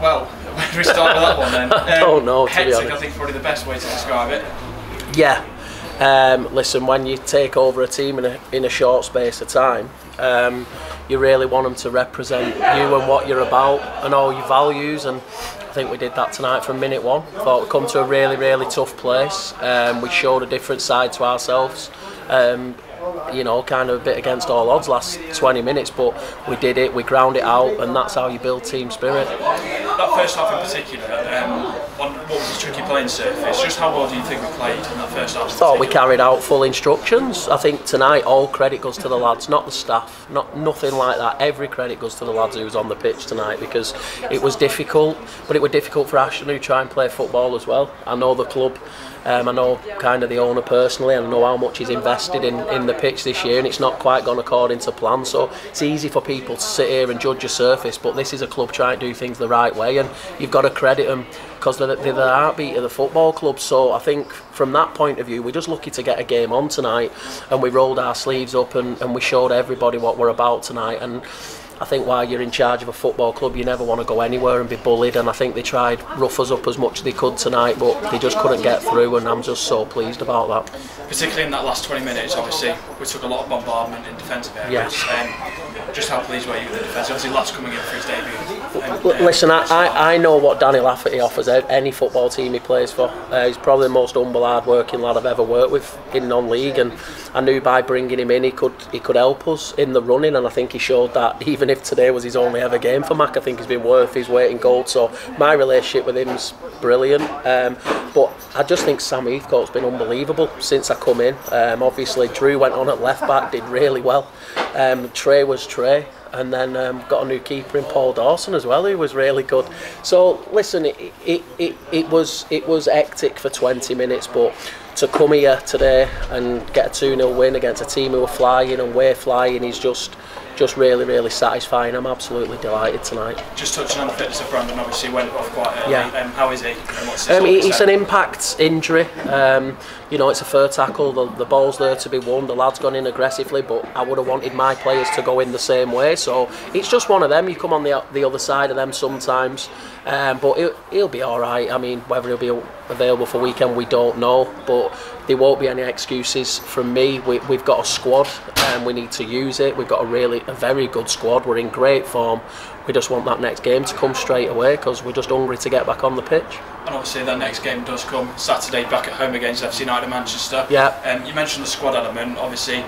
Well, where do we start with that one then? Um, know, be hectic. I think, probably the best way to describe it. Yeah. Um, listen, when you take over a team in a, in a short space of time, um, you really want them to represent you and what you're about and all your values. And I think we did that tonight from minute one. Thought we'd come to a really, really tough place. Um, we showed a different side to ourselves. Um, you know, kind of a bit against all odds last 20 minutes, but we did it, we ground it out, and that's how you build team spirit. That first half in particular, um, on what was a tricky playing surface, just how well do you think we played in that first half? in thought we carried out full instructions. I think tonight all credit goes to the lads, not the staff, not nothing like that. Every credit goes to the lads who was on the pitch tonight because it was difficult, but it was difficult for Ashton who try and play football as well. I know the club. Um, I know kind of the owner personally, and I know how much he's invested in, in the pitch this year, and it's not quite gone according to plan. So it's easy for people to sit here and judge a surface, but this is a club trying to do things the right way, and you've got to credit them because they're, they're the heartbeat of the football club. So I think from that point of view, we're just lucky to get a game on tonight, and we rolled our sleeves up and, and we showed everybody what we're about tonight. And I think while you're in charge of a football club, you never want to go anywhere and be bullied. And I think they tried rough us up as much as they could tonight, but they just couldn't get through. And I'm just so pleased about that. Particularly in that last 20 minutes, obviously, we took a lot of bombardment in defensive areas. Um, just how pleased were you with the defence? Obviously, Lads coming in for his debut. Um, Listen, I, I, I know what Danny Lafferty offers any football team he plays for. Uh, he's probably the most humble, hard-working lad I've ever worked with in non-league, and I knew by bringing him in he could he could help us in the running, and I think he showed that. Even if today was his only ever game for Mac, I think he's been worth his weight in gold. So my relationship with him's brilliant. Um, but I just think Sam Heathcote's been unbelievable since I come in. Um, obviously, Drew went on at left back, did really well. Um, Trey was Trey and then um, got a new keeper in Paul Dawson as well, who was really good. So listen, it, it, it, it was it was hectic for 20 minutes, but to come here today and get a 2 0 win against a team who are flying and we're flying is just just really really satisfying. I'm absolutely delighted tonight. just touching on the fitness of Brandon, obviously went off quite early. Yeah. Um, how is he? And what's his Um, it's an impact injury. Um, you know, it's a fair tackle. The, the ball's there to be won. The lad's gone in aggressively, but I would have wanted my players to go in the same way. So it's just one of them. You come on the the other side of them sometimes, um, but he'll, he'll be all right. I mean, whether he'll be available for weekend, we don't know. But there won't be any excuses from me. We, we've got a squad, and we need to use it. We've got a really a very good squad. We're in great form. We just want that next game to come straight away because we're just hungry to get back on the pitch. And obviously, that next game does come Saturday back at home against FC United Manchester. Yeah. Um, you mentioned the squad element, obviously,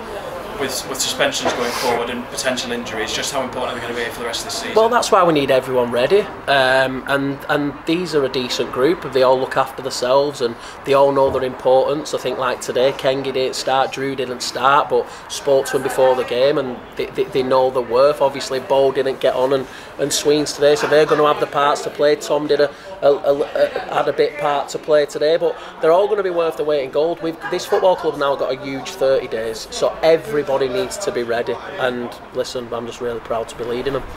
with with suspensions going forward and potential injuries. Just how important are they going to be for the rest of the season? Well, that's why we need everyone ready, um, and and these are a decent group. They all look after themselves, and they all know their importance. I think like today, Kengi didn't start, Drew didn't start, but spoke to him before the game, and they, they, they know the worth. Obviously, Bo didn't get on, and and Sweens today, so they're going to have the parts to play. Tom did a, a, a, a had a bit part to play today, but they're all going to be worth the weight in gold. We've this football club now got a huge 30 days, so everybody needs to be ready. And listen, I'm just really proud to be leading them.